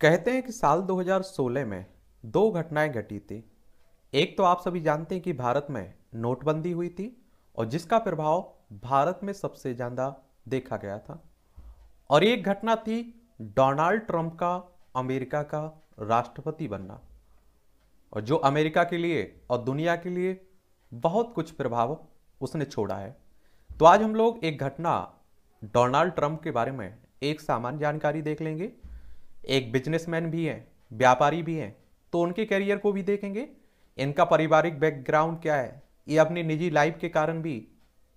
कहते हैं कि साल 2016 में दो घटनाएँ घटी थी। एक तो आप सभी जानते हैं कि भारत में नोटबंदी हुई थी और जिसका प्रभाव भारत में सबसे ज़्यादा देखा गया था। और एक घटना थी डोनाल्ड ट्रंप का, अमेरिका का राष्ट्रपति बनना। और जो अमेरिका के लिए और दुनिया के लिए बहुत कुछ प्रभाव उसने छोड़ा है। तो आज हम लोग एक घटना डोनाल्ड ट्रंप के बारे में एक सामान्य जानकारी देख लेंगे। एक बिजनेसमैन भी हैं, व्यापारी भी हैं तो उनके करियर को भी देखेंगे। इनका पारिवारिक बैकग्राउंड क्या है? ये अपनी निजी लाइफ के कारण भी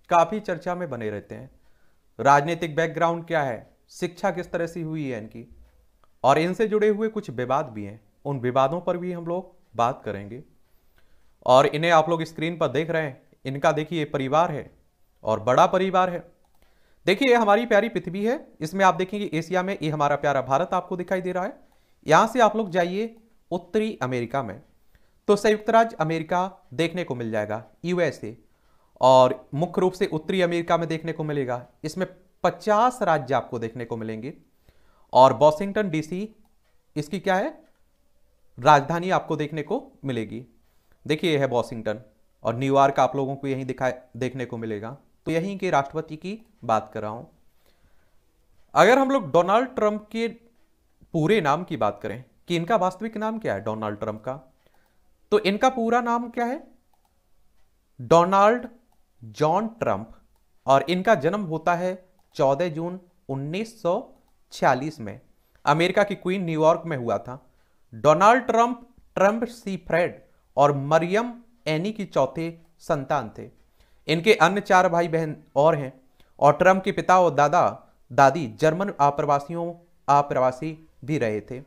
काफ़ी चर्चा में बने रहते हैं। राजनीतिक बैकग्राउंड क्या है? शिक्षा किस तरह से हुई है इनकी? और इनसे जुड़े हुए कुछ विवाद भी हैं। उन विवादों पर भी हम लोग बात करेंगे। और इन्हें आप लोग स्क्रीन पर देख रहे हैं। इनका देखिए परिवार है और बड़ा परिवार है। देखिए, ये हमारी प्यारी पृथ्वी है। इसमें आप देखेंगे एशिया में ये हमारा प्यारा भारत आपको दिखाई दे रहा है। यहाँ से आप लोग जाइए उत्तरी अमेरिका में। तो संयुक्त राज्य अमेरिका देखने को मिल जाएगा, यूएसए। और मुख्य रूप से उत्तरी अमेरिका में देखने को मिलेगा। इसमें 50 राज्य आपको देखने को मिलेंगे। और वॉशिंगटन डीसी, इसकी क्या है? राजधानी आपको देखने को मिलेगी। देखिए यह है वॉशिंगटन। और न्यूयॉर्क आप लोगों को यहीं दिखाए, देखने को मिलेगा। तो यहीं के राष्ट्रपति की बात कर रहा हूँ। अगर हम लोग डोनाल्ड ट्रंप के पूरे नाम की बात करें, कि इनका वास्तविक नाम क्या है डोनाल्ड ट्रंप का तो इनका पूरा नाम क्या है? डोनाल्ड, जॉन ट्रंप, और इनका जन्म होता है 14 जून 1946 में। अमेरिका की क्वीन न्यूयॉर्क में हुआ था। Donald Trump Trump C Fred और मरियम एनी की चौथे संतान थे। इनके अन्य चार भाई बहन और हैं और ट्रंप के पिता और दादा, दादी जर्मन आप्रवासियों, आप्रवासी भी रहे थे।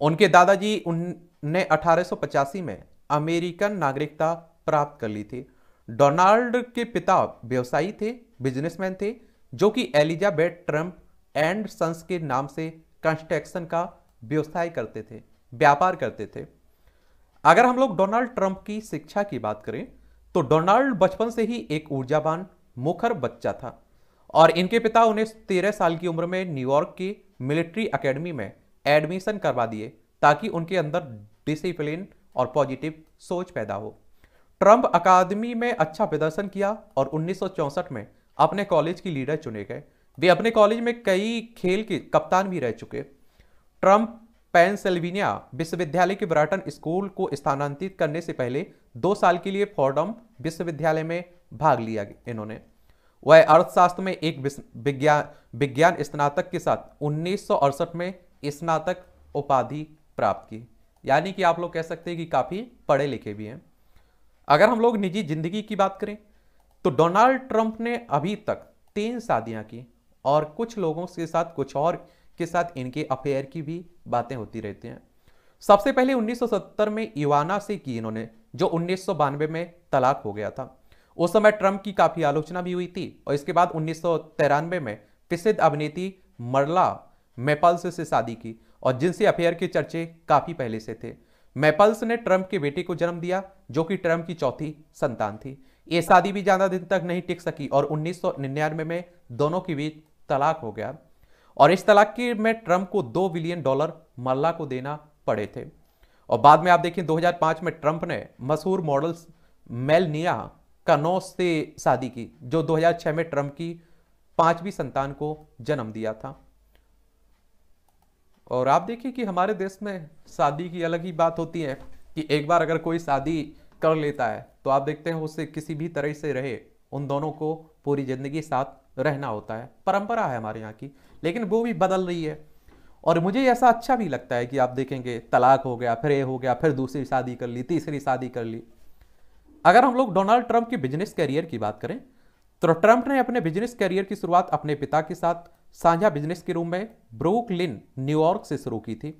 उनके दादाजी उनने अठारह में अमेरिकन नागरिकता प्राप्त कर ली थी। डोनाल्ड के पिता व्यवसायी थे, बिजनेसमैन थे, जो कि एलिजाबेथ ट्रंप एंड सन्स के नाम से कंस्ट्रक्शन का व्यवसाय करते थे, व्यापार करते थे। अगर हम लोग डोनाल्ड ट्रंप की शिक्षा की बात करें तो डोनाल्ड बचपन से ही एक ऊर्जावान, मुखर बच्चा था और इनके पिता उन्हें तेरह साल की उम्र में न्यूयॉर्क की मिलिट्री अकेडमी में एडमिशन करवा दिए ताकि उनके अंदर डिसिप्लिन और पॉजिटिव सोच पैदा हो। ट्रंप अकादमी में अच्छा प्रदर्शन किया और 1964 में अपने कॉलेज की लीडर चुने गए। वे अपने कॉलेज में कई खेल के कप्तान भी रह चुके। ट्रंप पेंसिल्वेनिया विश्वविद्यालय के ब्राटन स्कूल को स्थानांतरित करने से पहले दो साल के लिए फॉर्डम विश्वविद्यालय में भाग लिया इन्होंने। वह अर्थशास्त्र में एक विज्ञान विज्ञान स्नातक के साथ उन्नीस में स्नातक उपाधि प्राप्त की। यानी कि आप लोग कह सकते हैं कि काफ़ी पढ़े लिखे भी हैं। अगर हम लोग निजी ज़िंदगी की बात करें तो डोनाल्ड ट्रंप ने अभी तक तीन शादियाँ की और कुछ लोगों के साथ कुछ और के साथ इनके अफेयर की भी बातें होती रहती हैं। सबसे पहले 1970 में इवाना से की इन्होंने, जो उन्नीस में तलाक हो गया था। उस समय ट्रंप की काफ़ी आलोचना भी हुई थी और इसके बाद उन्नीस में प्रसिद्ध अभिनेत्री मरला मेपल्स से शादी की और जिनसे अफेयर के चर्चे काफ़ी पहले से थे। मेपल्स ने ट्रंप के बेटे को जन्म दिया, जो कि ट्रंप की चौथी संतान थी। ये शादी भी ज़्यादा दिन तक नहीं टिक सकी और उन्नीस सौ निन्यानवे में दोनों के बीच तलाक हो गया। और इस तलाक के में ट्रंप को दो बिलियन डॉलर मल्ला को देना पड़े थे। और बाद में आप देखें 2005 में ट्रंप ने मशहूर मॉडल मेलनिया कनोस से शादी की, जो 2006 में ट्रंप की पांचवी संतान को जन्म दिया था। और आप देखिए कि हमारे देश में शादी की अलग ही बात होती है कि एक बार अगर कोई शादी कर लेता है तो आप देखते हैं उससे किसी भी तरह से रहे, उन दोनों को पूरी ज़िंदगी साथ रहना होता है, परंपरा है हमारे यहाँ की, लेकिन वो भी बदल रही है। और मुझे ऐसा अच्छा भी लगता है कि आप देखेंगे, तलाक हो गया, फिर ये हो गया, फिर दूसरी शादी कर ली, तीसरी शादी कर ली। अगर हम लोग डोनाल्ड ट्रंप के बिज़नेस कैरियर की बात करें तो ट्रंप ने अपने बिज़नेस कैरियर की शुरुआत अपने पिता के साथ साझा बिज़नेस के रूम में ब्रुकलिन, न्यूयॉर्क से शुरू की थी।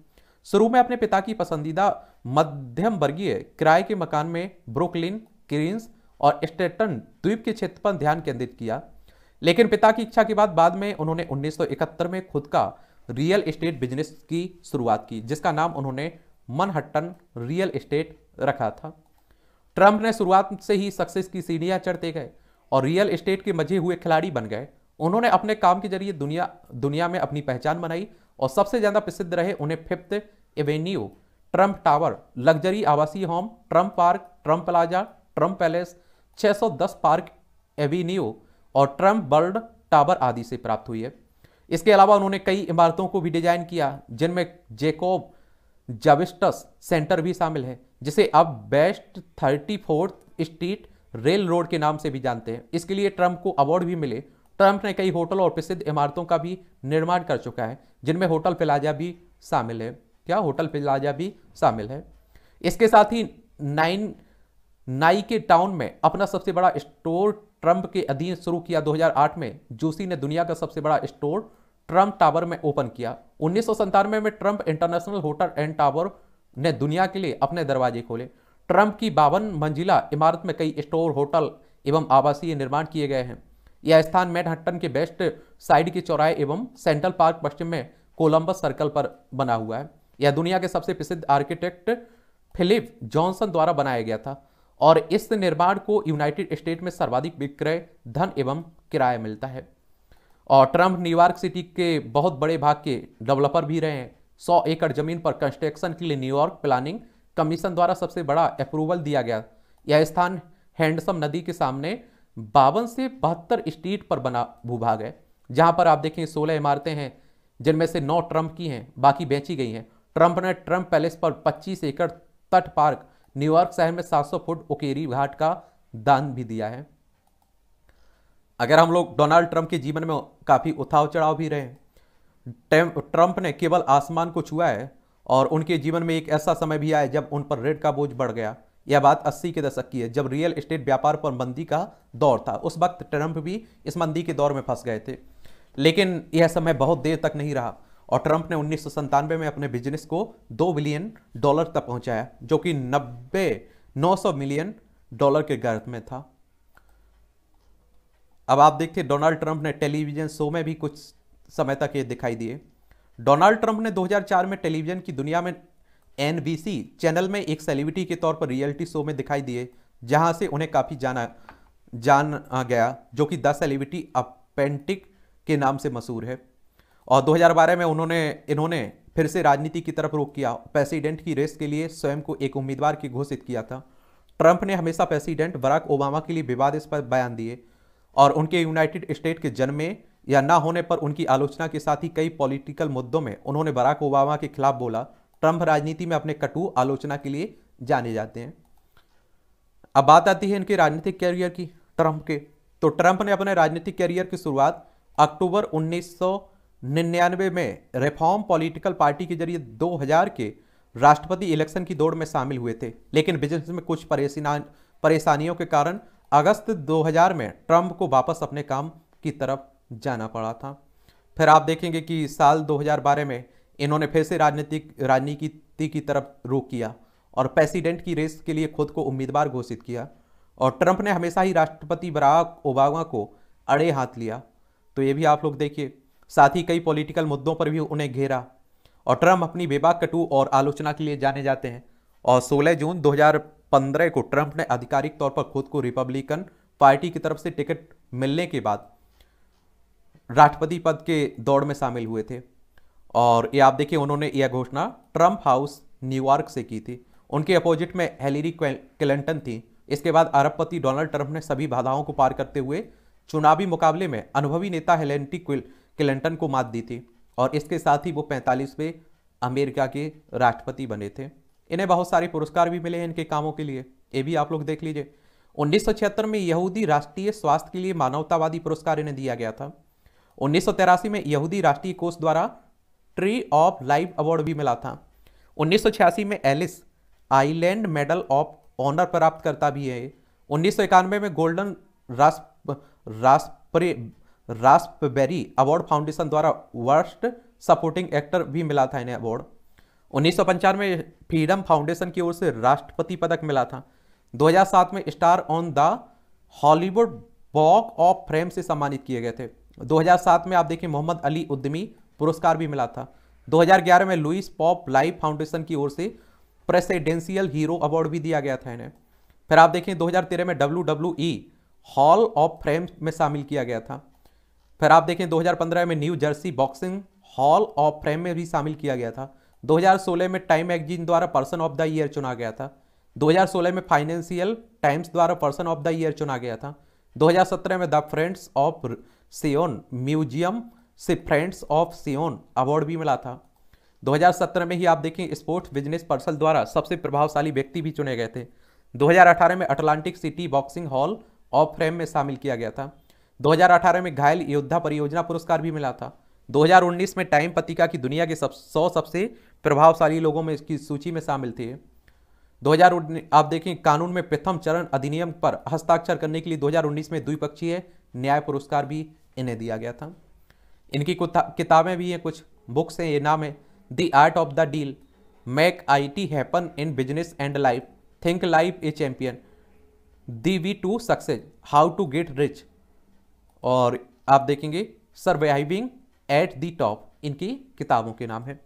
शुरू में अपने पिता की पसंदीदा मध्यम वर्गीय किराए के मकान में ब्रुकलिन, क्रीन्स और स्टेटन द्वीप के क्षेत्र पर ध्यान केंद्रित किया। लेकिन पिता की इच्छा के बाद बाद में उन्होंने 1971 में खुद का रियल एस्टेट बिज़नेस की शुरुआत की, जिसका नाम उन्होंने मनहट्टन रियल एस्टेट रखा था। ट्रंप ने शुरुआत से ही सक्सेस की सीढ़ियाँ चढ़ते गए और रियल एस्टेट के मज़े हुए खिलाड़ी बन गए। उन्होंने अपने काम के ज़रिए दुनिया दुनिया में अपनी पहचान बनाई और सबसे ज़्यादा प्रसिद्ध रहे उन्हें Fifth Avenue, Trump Tower, luxury आवासीय home, Trump Park, Trump Plaza, Trump Palace 610 Park Avenue और ट्रंप बर्ड टावर आदि से प्राप्त हुई है। इसके अलावा उन्होंने कई इमारतों को भी डिज़ाइन किया, जिनमें जेकोब जाविस्टस सेंटर भी शामिल है, जिसे अब West Thirty Fourth Street Rail Road के नाम से भी जानते हैं। इसके लिए ट्रंप को अवार्ड भी मिले। ट्रंप ने कई होटल और प्रसिद्ध इमारतों का भी निर्माण कर चुका है, जिनमें होटल प्लाजा भी शामिल है। क्या होटल प्लाजा भी शामिल है? इसके साथ ही नाइन नाई के टाउन में अपना सबसे बड़ा स्टोर ट्रंप के अधीन शुरू किया 2008 में। जूसी ने दुनिया का सबसे बड़ा स्टोर ट्रंप टावर में ओपन किया। उन्नीस में में Trump International Hotel and Tower ने दुनिया के लिए अपने दरवाजे खोले। ट्रंप की बावन मंजिला इमारत में कई स्टोर, होटल एवं आवासीय निर्माण किए गए हैं। यह स्थान मैनहट्टन के बेस्ट साइड के चौराहे एवं सेंट्रल पार्क पश्चिम में कोलंबस सर्कल पर बना हुआ है। यह दुनिया के सबसे प्रसिद्ध आर्किटेक्ट फिलिप जॉनसन द्वारा बनाया गया था। और इस निर्माण को यूनाइटेड स्टेट में सर्वाधिक विक्रय, धन एवं किराया मिलता है। और ट्रंप न्यूयॉर्क सिटी के बहुत बड़े भाग के डेवलपर भी रहे हैं। सौ एकड़ ज़मीन पर कंस्ट्रक्शन के लिए न्यूयॉर्क प्लानिंग कमीशन द्वारा सबसे बड़ा अप्रूवल दिया गया। यह स्थान हैंडसम नदी के सामने बावन से बहत्तर स्ट्रीट पर बना भूभाग है, जहाँ पर आप देखें सोलह इमारतें हैं, जिनमें से नौ ट्रंप की हैं, बाकी बेची गई हैं। ट्रंप ने ट्रंप पैलेस पर 25 एकड़ तट पार्क न्यूयॉर्क शहर में 700 फुट उकेरी घाट का दान भी दिया है। अगर हम लोग डोनाल्ड ट्रंप के जीवन में काफ़ी उथाव चढ़ाव भी रहे ट्रंप ने केवल आसमान को छुआ है और उनके जीवन में एक ऐसा समय भी आया जब उन पर रेड का बोझ बढ़ गया। यह बात 80 के दशक की है, जब रियल एस्टेट व्यापार पर मंदी का दौर था। उस वक्त ट्रंप भी इस मंदी के दौर में फंस गए थे। लेकिन यह समय बहुत देर तक नहीं रहा। और ट्रंप ने उन्नीस में अपने बिज़नेस को दो बिलियन डॉलर तक पहुँचाया, जो कि नब्बे, नौ मिलियन डॉलर के गर्थ में था। अब आप देखते डोनाल्ड ट्रंप ने टेलीविज़न शो में भी कुछ समय तक ये दिखाई दिए। डोनाल्ड ट्रंप ने 2004 में टेलीविज़न की दुनिया में एनबीसी चैनल में एक सेलिब्रिटी के तौर पर रियलिटी शो में दिखाई दिए, जहाँ से उन्हें काफ़ी जाना, जान गया, जो कि द सेलिब्रिटी अपेंटिक के नाम से मशहूर है। और 2012 में उन्होंने, इन्होंने फिर से राजनीति की तरफ़ रुख किया। प्रेसिडेंट की रेस के लिए स्वयं को एक उम्मीदवार की घोषित किया था। ट्रंप ने हमेशा प्रेसिडेंट बराक ओबामा के लिए विवादास्पद बयान दिए और उनके यूनाइटेड स्टेट के जन्मे या ना होने पर उनकी आलोचना के साथ ही कई पॉलिटिकल मुद्दों में उन्होंने बराक ओबामा के खिलाफ बोला। ट्रंप राजनीति में अपने कटु आलोचना के लिए जाने जाते हैं। अब बात आती है इनके राजनीतिक कैरियर की, ट्रंप के। तो ट्रंप ने अपने राजनीतिक कैरियर की शुरुआत अक्टूबर 1999 में रिफॉर्म पॉलिटिकल पार्टी के ज़रिए 2000 के राष्ट्रपति इलेक्शन की दौड़ में शामिल हुए थे। लेकिन बिज़नेस में कुछ परेशानियों के कारण अगस्त 2000 में ट्रंप को वापस अपने काम की तरफ़ जाना पड़ा था। फिर आप देखेंगे कि साल 2012 में इन्होंने फिर से राजनीतिक, राजनीति की तरफ़ रुख किया और प्रेसिडेंट की रेस के लिए खुद को उम्मीदवार घोषित किया और ट्रंप ने हमेशा ही राष्ट्रपति बराक ओबामा को अड़े हाथ लिया। तो ये भी आप लोग देखिए। साथ ही कई पॉलिटिकल मुद्दों पर भी उन्हें घेरा। और ट्रंप अपनी बेबाक कटु और आलोचना के लिए जाने जाते हैं। और 16 जून 2015 को ट्रंप ने आधिकारिक तौर पर खुद को रिपब्लिकन पार्टी की तरफ़ से टिकट मिलने के बाद राष्ट्रपति पद के दौड़ में शामिल हुए थे। और ये आप देखिए, उन्होंने यह घोषणा ट्रंप हाउस न्यूयॉर्क से की थी। उनके अपोजिट में हेलेरी क्लिंटन थी। इसके बाद अरबपति डोनाल्ड ट्रंप ने सभी बाधाओं को पार करते हुए चुनावी मुकाबले में अनुभवी नेता हेलेंटी क्लिंटन को मात दी थी और इसके साथ ही वो पैंतालीसवें अमेरिका के राष्ट्रपति बने थे। इन्हें बहुत सारे पुरस्कार भी मिले हैं इनके कामों के लिए। ये भी आप लोग देख लीजिए। उन्नीस में यहूदी राष्ट्रीय स्वास्थ्य के लिए मानवतावादी पुरस्कार इन्हें दिया गया था। उन्नीस में यहूदी राष्ट्रीय कोष द्वारा ट्री ऑफ़ लाइफ अवार्ड भी मिला था। उन्नीस सौ छियासी में Ellis Island Medal of Honor प्राप्त करता भी है। उन्नीस सौ इक्यानवे में गोल्डन रास्पबेरी अवार्ड फाउंडेशन द्वारा वर्स्ट सपोर्टिंग एक्टर भी मिला था इन्हें अवार्ड। उन्नीस में फ्रीडम फाउंडेशन की ओर से राष्ट्रपति पदक मिला था। 2007 में Star on the Hollywood Walk of Fame से सम्मानित किए गए थे। 2007 में आप देखिए मोहम्मद अली उद्यमी पुरस्कार भी मिला था। 2011 में लुइस पॉप लाइव फाउंडेशन की ओर से प्रेसिडेंशियल हीरो अवार्ड भी दिया गया था इन्हें। फिर आप देखें 2013 में डब्ल्यू हॉल ऑफ़ फ्रेम में शामिल किया गया था। फिर आप देखें 2015 में New Jersey Boxing Hall of Fame में भी शामिल किया गया था। 2016 में टाइम मैगजीन द्वारा पर्सन ऑफ़ द ईयर चुना गया था। 2016 में फाइनेंशियल टाइम्स द्वारा पर्सन ऑफ़ द ईयर चुना गया था। 2017 में the Friends of Zion Museum से फ्रेंड्स ऑफ़ सियोन अवार्ड भी मिला था। 2017 में ही आप देखें, स्पोर्ट्स बिज़नेस पर्सन द्वारा सबसे प्रभावशाली व्यक्ति भी चुने गए थे। 2018 में Atlantic City Boxing Hall of Fame में शामिल किया गया था। 2018 में घायल योद्धा परियोजना पुरस्कार भी मिला था। 2019 में टाइम पत्रिका की दुनिया के सब, सौ सबसे प्रभावशाली लोगों में इसकी सूची में शामिल थे। 2000 आप देखें, कानून में प्रथम चरण अधिनियम पर हस्ताक्षर करने के लिए 2019 में द्विपक्षीय न्याय पुरस्कार भी इन्हें दिया गया था। इनकी किताबें भी हैं, कुछ बुक्स हैं, ये नाम है the art of the deal, make it happen in business and life, think like a champion the way to success, how to get rich और आप देखेंगे सर्वाइविंग एट दी टॉप, इनकी किताबों के नाम है।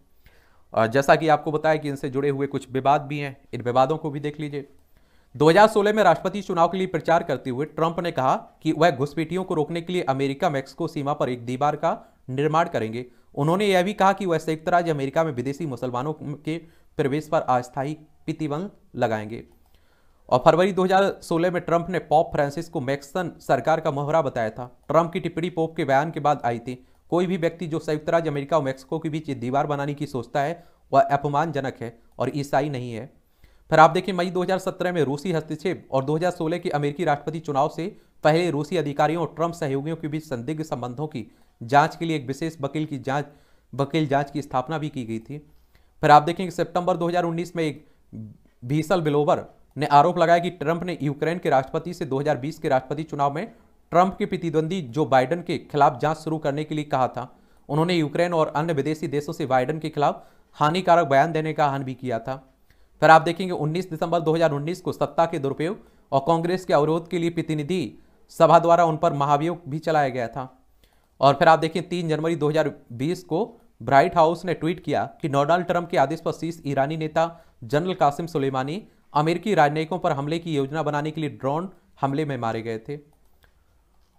और जैसा कि आपको बताया कि इनसे जुड़े हुए कुछ विवाद भी हैं, इन विवादों को भी देख लीजिए। 2016 में राष्ट्रपति चुनाव के लिए प्रचार करते हुए ट्रंप ने कहा कि वह घुसपैठियों को रोकने के लिए अमेरिका मैक्सिको सीमा पर एक दीवार का निर्माण करेंगे। उन्होंने यह भी कहा कि वह संयुक्त राज्य अमेरिका में विदेशी मुसलमानों के प्रवेश पर अस्थायी प्रतिबंध लगाएँगे। और फरवरी 2016 में ट्रंप ने पॉप फ्रांसिस को मैक्सन सरकार का मोहरा बताया था। ट्रंप की टिप्पणी पोप के बयान के बाद आई थी। कोई भी व्यक्ति जो संयुक्त राज्य अमेरिका और मैक्सिको के बीच दीवार बनाने की सोचता है, वह अपमानजनक है और ईसाई नहीं है। फिर आप देखिए मई 2017 में रूसी हस्तक्षेप और 2016 के अमेरिकी राष्ट्रपति चुनाव से पहले रूसी अधिकारियों और ट्रंप सहयोगियों के बीच संदिग्ध संबंधों की जाँच के लिए एक विशेष वकील की जाँच, वकील जाँच की स्थापना भी की गई थी। फिर आप देखेंगे सितंबर 2019 में एक भीसल बिलोवर ने आरोप लगाया कि ट्रंप ने यूक्रेन के राष्ट्रपति से 2020 के राष्ट्रपति चुनाव में ट्रंप के प्रतिद्वंदी जो बाइडन के खिलाफ जाँच शुरू करने के लिए कहा था। उन्होंने यूक्रेन और अन्य विदेशी देशों से बाइडन के खिलाफ हानिकारक बयान देने का आह्वान भी किया था। फिर आप देखेंगे 19 दिसंबर 2019 को सत्ता के दुरुपयोग और कांग्रेस के अवरोध के लिए प्रतिनिधि सभा द्वारा उन पर महाभियोग भी चलाया गया था। और फिर आप देखिए तीन जनवरी 2020 को ब्राइट हाउस ने ट्वीट किया कि डोनाल्ड ट्रंप के आदेश पर शीर्ष ईरानी नेता जनरल कासिम सुलेमानी अमेरिकी राजनयिकों पर हमले की योजना बनाने के लिए ड्रोन हमले में मारे गए थे।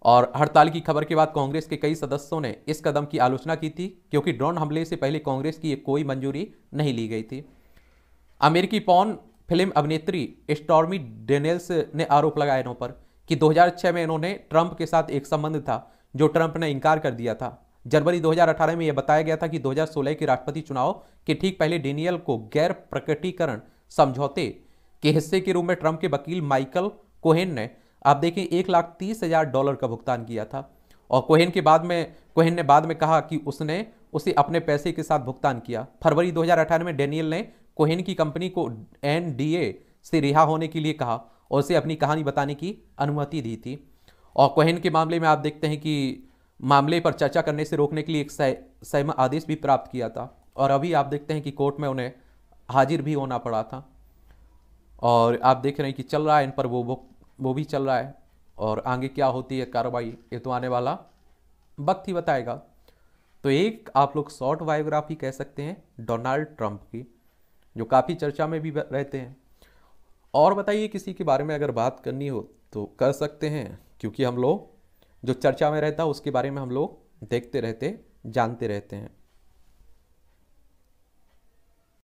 और हड़ताल की खबर के बाद कांग्रेस के कई सदस्यों ने इस कदम की आलोचना की थी, क्योंकि ड्रोन हमले से पहले कांग्रेस की कोई मंजूरी नहीं ली गई थी। अमेरिकी पॉन फ़िल्म अभिनेत्री स्टॉर्मी डेनियल्स ने आरोप लगाया इन्हों पर कि 2006 में इन्होंने ट्रंप के साथ एक संबंध था, जो ट्रंप ने इनकार कर दिया था। जनवरी 2018 में यह बताया गया था कि 2016 के राष्ट्रपति चुनाव के ठीक पहले डेनियल को गैर प्रकटीकरण समझौते के हिस्से के रूप में ट्रंप के वकील माइकल कोहेन ने, आप देखें, एक लाख तीस हज़ार डॉलर का भुगतान किया था। और कोहेन के बाद में, कोहेन ने बाद में कहा कि उसने उसे अपने पैसे के साथ भुगतान किया। फरवरी 2018 में डेनियल ने कोहेन की कंपनी को एनडीए से रिहा होने के लिए कहा और उसे अपनी कहानी बताने की अनुमति दी थी। और कोहेन के मामले में आप देखते हैं कि मामले पर चर्चा करने से रोकने के लिए एक सहम आदेश भी प्राप्त किया था। और अभी आप देखते हैं कि कोर्ट में उन्हें हाजिर भी होना पड़ा था। और आप देख रहे हैं कि चल रहा है, इन पर वो वो भी चल रहा है। और आगे क्या होती है कार्रवाई, ये तो आने वाला वक्त ही बताएगा। तो एक आप लोग शॉर्ट बायोग्राफी कह सकते हैं डोनाल्ड ट्रंप की, जो काफ़ी चर्चा में भी रहते हैं। और बताइए किसी के बारे में अगर बात करनी हो तो कर सकते हैं, क्योंकि हम लोग जो चर्चा में रहता है उसके बारे में हम लोग देखते रहते, जानते रहते हैं।